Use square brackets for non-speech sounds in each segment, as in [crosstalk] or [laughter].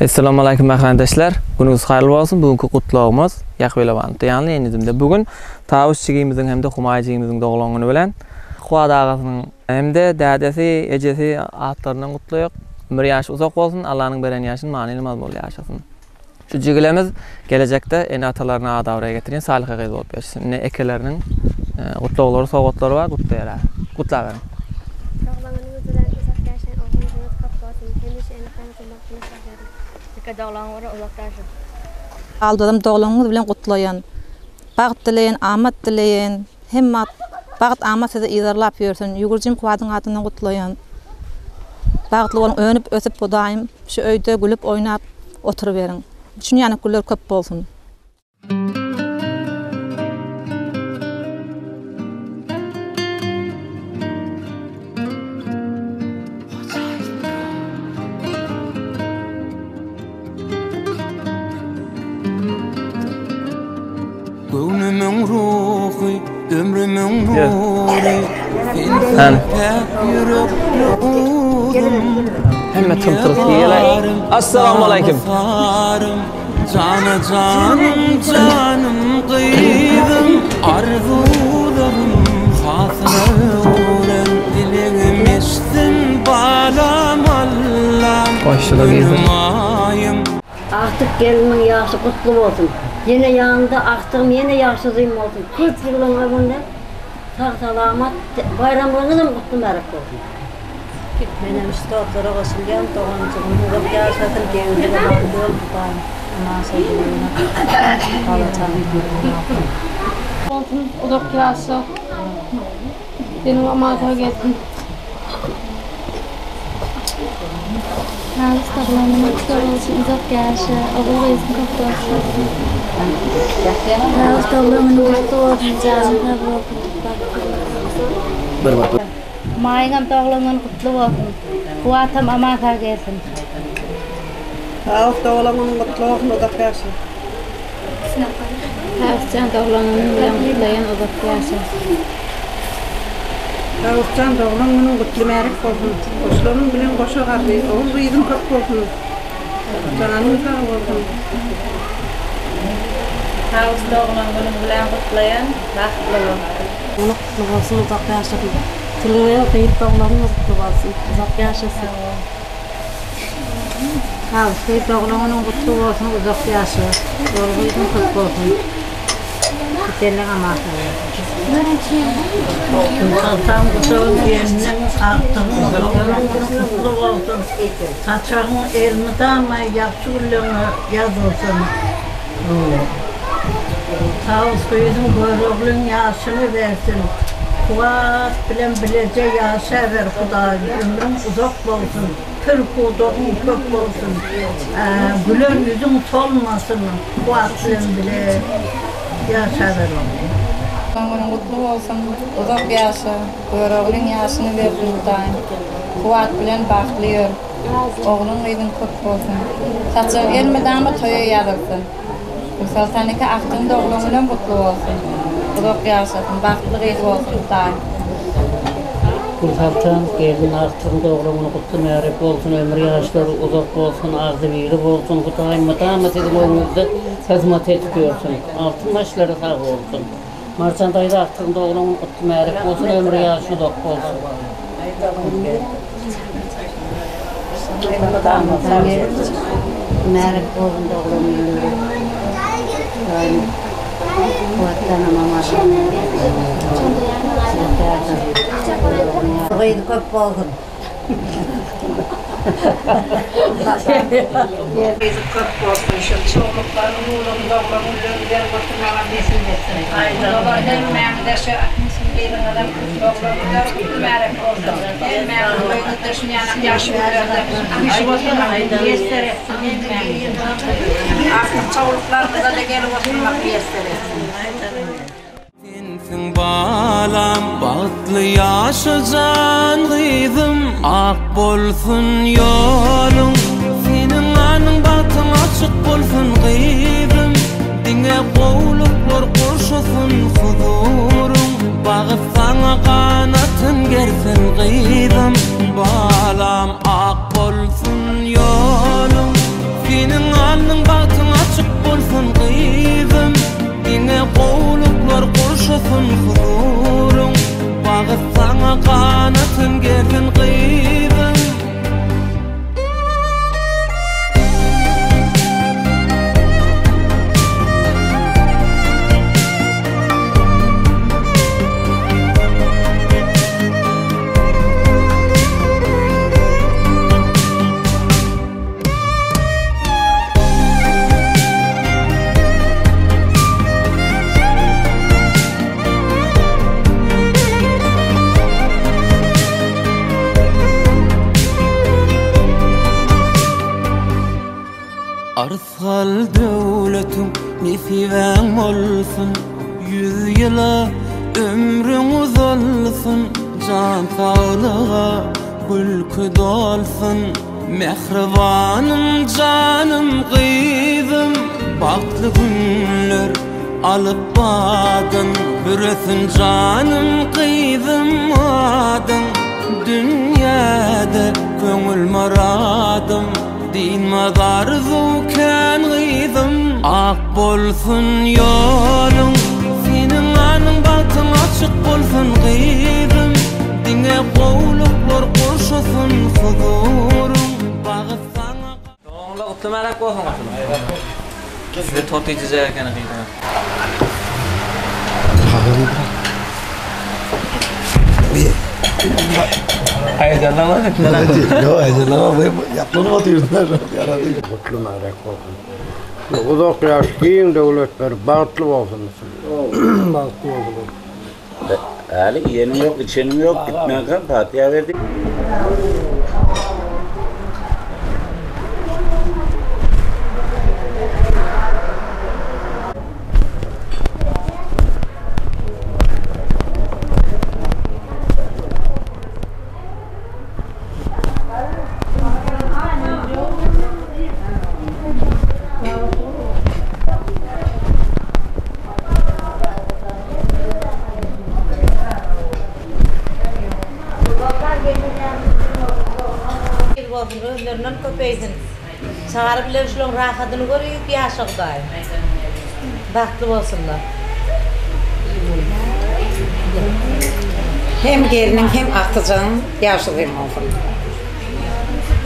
Assalamu alaykum arkadaşlar. Günüňiz haýyrly bolsun. Bugünkü gutlugymyz Ýakbelawan. Ýani ýenimizde bugün Tawusçygymyzyň hemde Humaýjygymyzyň doglagyny bilen Huwa dagasynyň hemde dädesi, ejesi atlarynyň gutlaýak. Ömür ýaşy uzak bolsun, Allahnyň beren ýaşyny manyly bol ýaşasyn. Şu jigilemiz gelecekde en atalaryna adawra getiren salih gaýzy bolup ýaşasyn. Ne ekeleriniň gutlaglary, sowatlary bar, gutlaýar. Эке доглаңыр улакташым. Алдыдым доглаңыз белән кутлаен. Багыт тилен, амат тилен, hemmat bagıt ama sizi izarlap yörsen, yugurjim kuadın atından gutlayan. Bagıtlı olun önüp ösüp bu daim, şu öyde gülüp oynap oturuverin. Düşünyanı güller köp bolsun. Hemme tımtırık ýeler. Assalamu alaykum. Farım Cana canım canım kıydım Arzularım hasına uğran Dileğim istin balam Allah'ım. Gülmayım Artık gelinin yaşı kutlu olsun. Yine yanında aktığım yine yaşlıyım olsun. 40 yılın ömründe sağ salamat bayramlarınızın kutlu merak olsun. Benim işte otlara koşulgen doğancığım. Uzak yaşasın kendine bağlı ol. Ama sevgilimine kalacağım. olsun uzak yaşa. Benim amata gelsin. Ağız tağlananı kutlu olsun. Uzak yaşa. Oğul reisini kutlu olsun. Ağız tağlananı kutlu olsun. Bir bak. Maýyňam toglangan gutly bolsun. Kuwatam ama gelsin. Tawk toglangan gutly bolsun da bersin. Tawkçan toglangan bilen odak bersin. Tawkçan toglangan gutly märik bolsun. Goşlaryň bilen goşa gardy, ol ýygyň köp bolsun. Tananyň taw bolsun. Tawk toglangan bilen gutlayan, baxtly bolsun. Kutlayan baxtlı olsun. Onu kutlu olsun uzak yaşasın. Tülüğe kıyıp doğulanın mutlu olsun. Uzak yaşasın. Ağız kıyıp doğulanın mutlu olsun. Uzak yaşasın. Oğul bıyıdın köp olsun. Gidelim ama. Kalsam kuşağın yerinin arttığını mutlu olsun. Saçağın elmide ama yakşı yazılsın. Sağ suyudun buyruğunun yaşını versin. Kuvat bilen bilece yaşa ver Kuda. Ömrün uzak olsun. Pür kudokun kök olsun. Ee, gülen yüzün solmasın. Kuvat bilen bile yaşa ver onu. Doğulanın kutlu olsun. Uzak yaşa. Buyruğunun yaşını versin daim. Kuvat bilen baklıyor. Oğlun edin köp olsun. Saçın elmeden mi toya yarılsın. Misal seneki aktın doğulanın kutlu olsun. Uzak yaşasın. Baktlı geyik olsun daim. Kulhaltan gelin artırın doğrumunu kutlu merip olsun, ömür yaşları uzak olsun, ağzı büyülü olsun, kutayım mıdama sizin önünüzde hizmet ediyorsun. Altın başları sağ olsun. Marçandayda artırın doğrumunu kutlu merip olsun, ömür yaşı uzak olsun. Merek olsun doğulanın. Yani kuattan ama Kıydı köp Bizim kırk olsun, şu çoğunlukların uğrun doğrumunu ver bakımına nesin etsin. Aynen. Babadan memdeşe benim adam doğrumunu kutlu merip olsun. En memnun boyunu düşünen yaşı verdi. İş olsun, yester etsin. Artık çoğunluklarımıza da gelip oturmak yester etsin. Sensin Tatlı yaşacan gıydım Ak bolsun yolun Senin anın batın açık bolsun gıydım Dine kovluklar kurşusun huzurun Bağıp sana kanatın gersin gıydım Balam ak bolsun yolun Senin anın batın açık bolsun gıydım Dine kovluklar kurşusun huzurun Ағыт қанатын кердің Yıla ömrün uzalsın Can sağlığa gülkü dolsun Mehribanım canım kıydım Baktlı günler alıp badın. Büresin canım kıydım adın Dünyada köngül maradım Dinmez arzu kan gıydım Ak bolsun yolun bolsun gıydım Dine qowluklar qoşasın huzurum Bağıtsana Doğumla kutlu merak olsun kutlu. Size tot içeceği ekene kıydım. Heyecanlanma. Yok heyecanlanma. Yapmanı batıyorlar. Yaradı. Kutlu merak olsun. Uzak yaş giyin devletler bağıtlı olsun. [clears throat] Baktı oldu. Ali yenim yok, içenim yok. Gitmeye kal, Fatiha verdik. Sağarı bile şulun rahatını görüyüp yaşıqdayım. Baxtlı olsunlar. Hem gerinin hem ahtıcanın yaşılıyım olsun.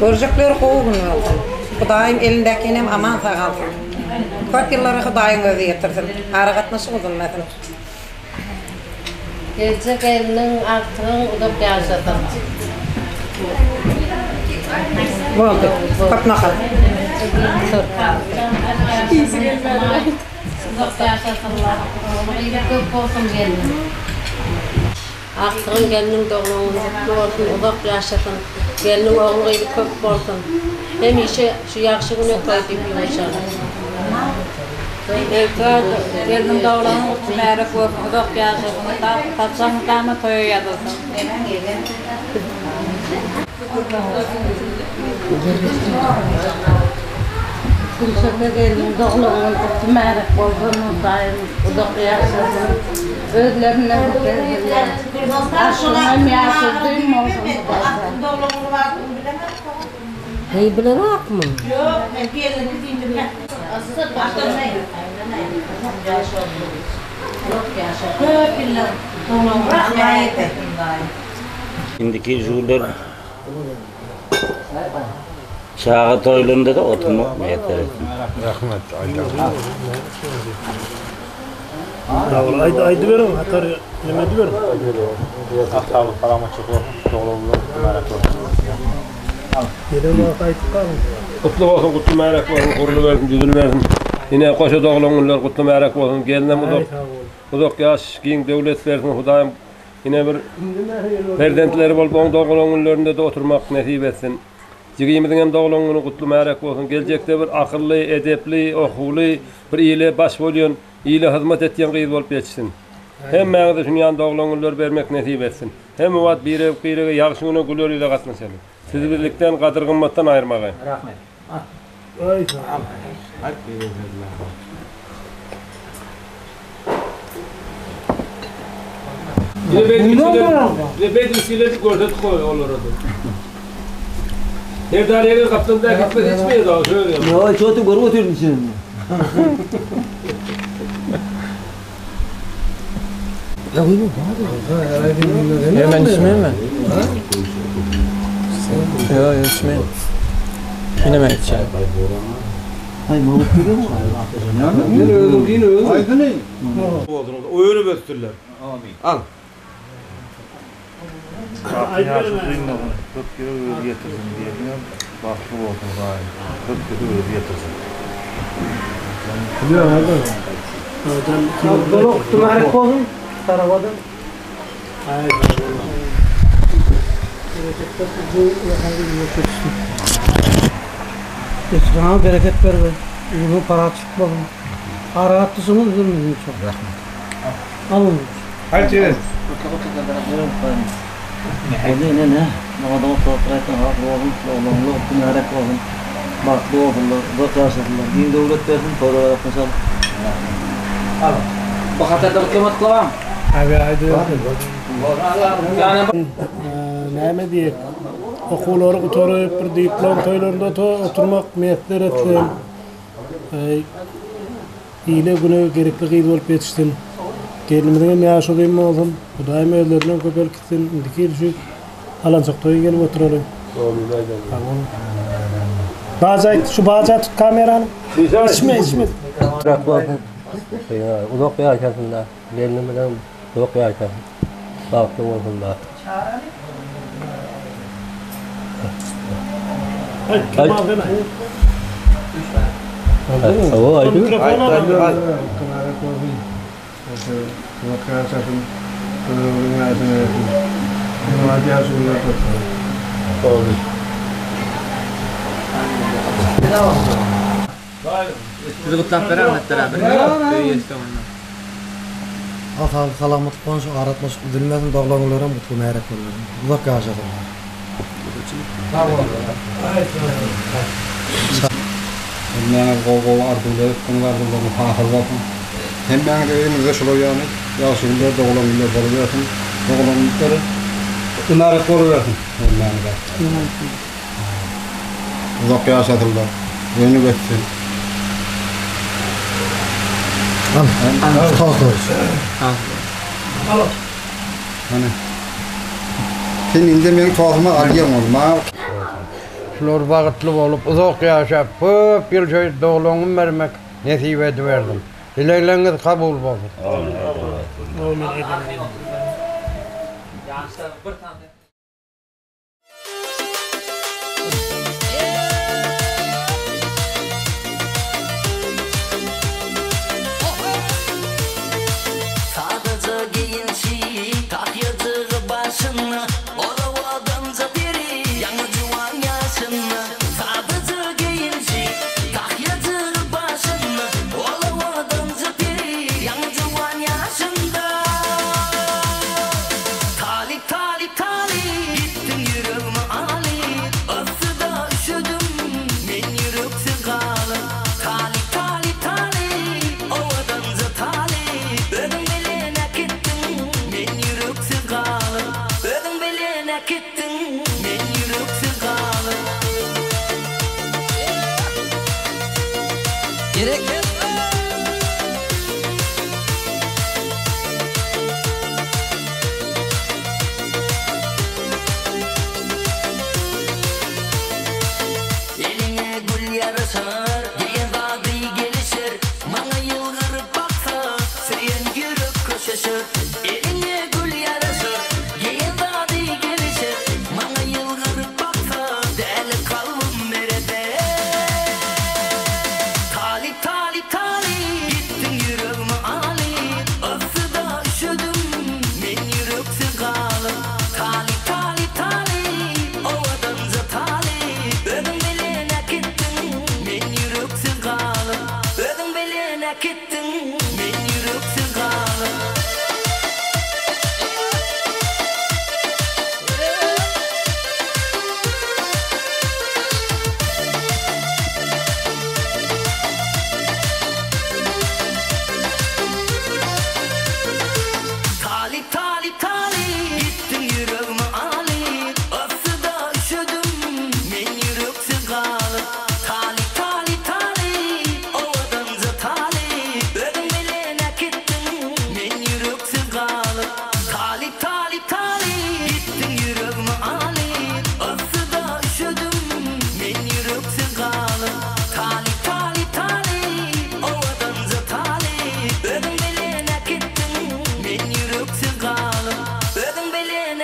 Görcükler qoğun olsun. Xudayim elindeki hem aman sağalsın. Kort yılları Xudayim özü yetirsin. Aragatnaşı uzunmasın. Gelecek elinin ahtıcanın udap yaşatın. Oldu. Kört nakal. Udap yaşatırlar. İyi köp olsun gelin. Artığın gelinin doğumunu mutlu olsun, udap yaşatın. Gelinin oğlu iyi köp olsun. Hem işe şu yakşı güne koyup inşallah. Gelinin doğulanın kutlu merak olsun. Uzak yaşasın. Tatsan dama toya yadılsın. Kimseye gelin doğumunu kutlu merak olsun, daim udap yaşasın. Özlerine gelirler. Aşkına yaşadığım olsun. Neyi bilen ak mı? Şimdiki jüler Çağı toylunda da oturmak mı yeter? Rahmet. Aydan. Davul aydı aydı verin. Hatar yemedi verin. Sağlık falan çıkıyor. Doğruluğu merak. Gelin bak aydı kalın. Kutlu olsun, kutlu merak olsun, kurulu versin, yüzünü versin. Yine koşa doğulunlar kutlu merak olsun. Geline mudok, mudok yaş, giyin devlet versin, hudayım. Yine bir perdentleri bol, bon doğulunlarında da oturmak nasip etsin. Jigimizin hem doğulununu kutlu merak olsun. Gelecekte bir akıllı, edepli, okulu, bir iyile baş bolyon, iyile hizmet etken kıyız bolup geçsin. Hem mağda şunu yan doğulunlar vermek nasip etsin. Hem vat bir ev kıyırığı yakşını gülüyor ile katmasın. Sizi birlikten kadırgınmattan ayırmagayım. Ay Bir de bedim siledik, bir de bedim siledik görsedik koy olur orada. [laughs] Her daireye kaptan da gitmez içmeyiz daha şöyle. Ya çoğu görüp oturmuş şimdi. Hemen içmeyeyim mi? Yo, yo, içmeyin. Yine mi içeceğim? Yine öldüm, yine öldüm. Aydın ey. O öyle bestirler. Al. Aydı verin. Kırk kilo öyle getirsin diye bilmem. Baklı olsun gayet. Kırk kilo öyle getirsin. Biliyorum Aydın. Doluk tumarık olun. Tarafadan. Esra'na bereket ver be. Uzun para çıkmadım. Arattısınız üzülmeyin çok. Rahmet. Alın. Hadi çevir. Hadi ne ne? Namada topraktan hak oldum, oğlumlu, tümerek oldum. Baklı dört yaşadılar. Din devlet verdim, para yapmasam. Al. Bu hatarda kıymet kılamam. Abi aydı. Yani Näme diýip? Okulary gutoryp bir diplom toýlarynda to oturmak meýetler etdim. Ey ýyly güne gerekli gyýdy bolup ýetişdim. Gelinimden ýaşadym bolsam, Hudaýym özlerinden köpel gitsin. Indiki şu alançak toýy gelip oturalım. Tamam. Bazayt, şu bazayt tut kamerany. İçme, içme. Uzak bir arkasında. Gelinim bilen uzak bir arkasında. Baktım olsun Hadi, kim aldın? O ayrı. Mikrofonu al. Bizi kutlap beren ettiler. Bir köy işte ondan. Atan kalamat konş aratmış bilmezim dağlanılarım mutlu merak olurum. Uzak yaşadım. Ondan gogo ardular, konular da bu hafız bakın. Hem ben de elimizde şöyle yani. Ya şimdi de oğlan bile boluyorsun. Oğlanları ınarak boluyorsun. Ondan da. Uzak. Yeni betsin. Al. Al. Sağ ol. Al. Hani. Sen indi men toğma alyam olma. Şular bağıtlı olup uzak yaşap, köp yıl şöyle doğuluğumu vermek nesip ediverdim. Dileğleriniz kabul olsun. Yaşlar bir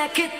だけっ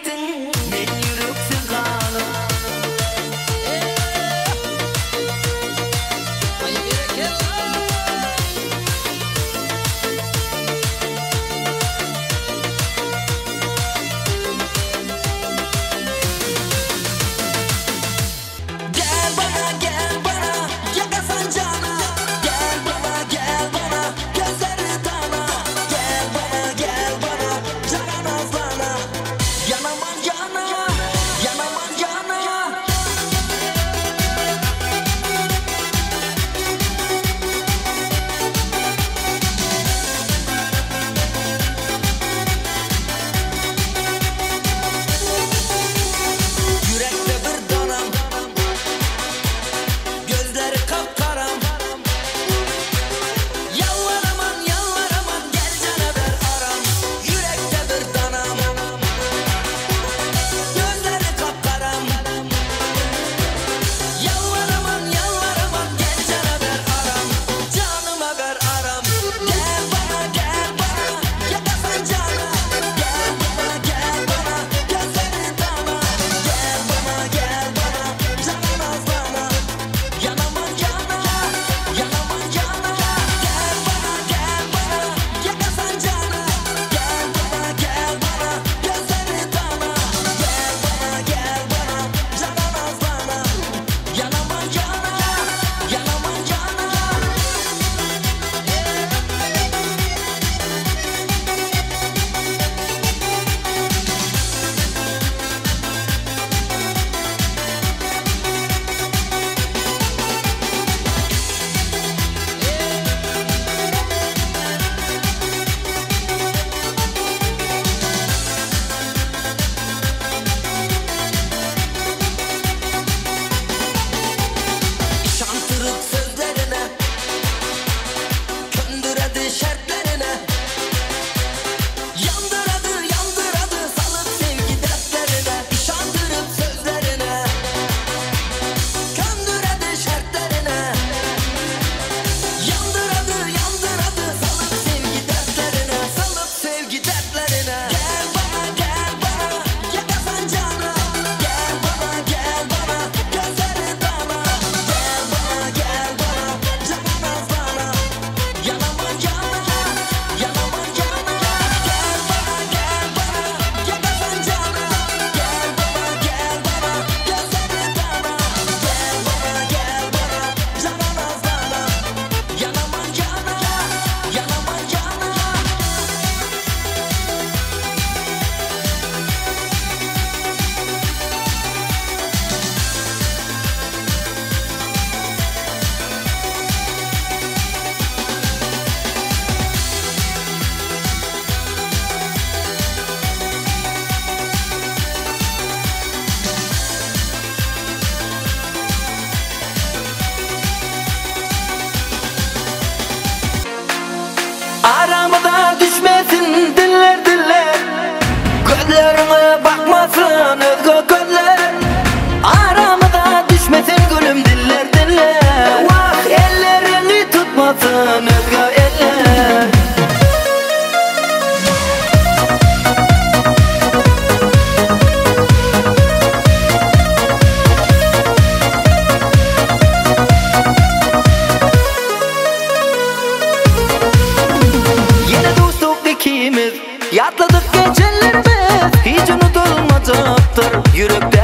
beautiful.